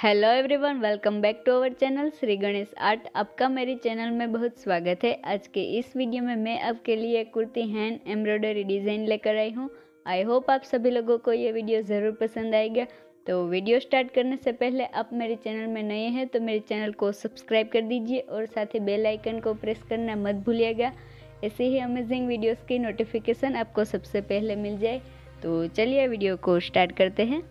Hello everyone welcome back to our channel Shri Ganesh art आपका मेरी channel में बहुत स्वागत है। आज के इस वीडियो में मैं आपके लिए कुर्ती हैंड एम्ब्रॉयडरी डिज़ाइन लेकर आई हूँ। आई होप आप सभी लोगों को ये वीडियो ज़रूर पसंद आएगा। तो वीडियो स्टार्ट करने से पहले आप मेरे चैनल में नए हैं तो मेरे चैनल को सब्सक्राइब कर दीजिए और साथ ही बेल आइकन को प्रेस करना मत भूलिएगा। ऐसे ही अमेजिंग वीडियोज़ की नोटिफिकेशन आपको सबसे पहले मिल जाए। तो चलिए वीडियो को स्टार्ट करते हैं।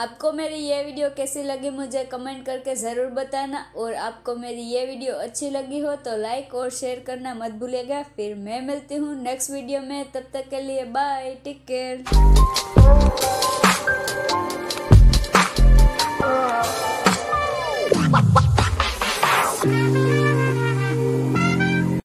आपको मेरी ये वीडियो कैसी लगी मुझे कमेंट करके ज़रूर बताना। और आपको मेरी ये वीडियो अच्छी लगी हो तो लाइक और शेयर करना मत भूलिएगा। फिर मैं मिलती हूँ नेक्स्ट वीडियो में। तब तक के लिए बाय टेक केयर